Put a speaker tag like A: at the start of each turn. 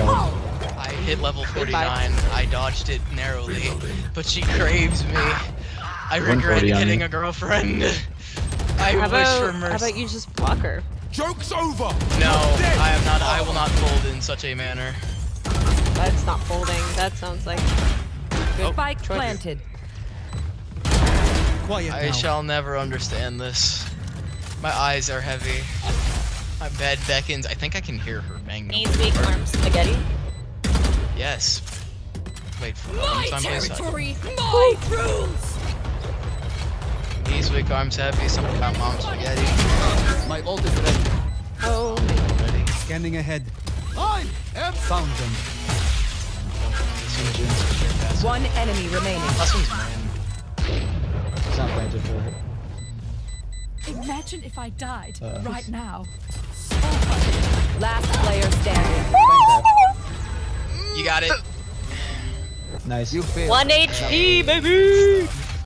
A: yourself.
B: I hit level 49. I dodged it narrowly, but she craves me. I regret
A: 140
B: getting a girlfriend. I
C: How
B: wish
C: about,
B: for
C: how about you just block her?
D: Joke's over.
B: No, I am not. I will not fold in such a manner.
C: That's not folding. That sounds like good oh,
E: Spike
C: choice.
E: planted.
D: Quiet
B: I
D: now.
B: shall never understand this. My eyes are heavy. My bed beckons. I think I can hear her bang.
C: Needs weak arm spaghetti.
B: Yes. Wait for one time, please.
E: my rules.
B: These weak arms heavy. Something about mom's spaghetti.
D: My ult is ready.
C: Oh,
B: Ready?
D: Scanning ahead. I have found them.
E: One enemy remaining.
B: Last one's man.
A: It's not planted for it.
F: Imagine if I died
A: Uh.
F: right now.
E: Last player standing.
B: You got it.
A: Nice.
D: You failed.
C: 1 HP, baby!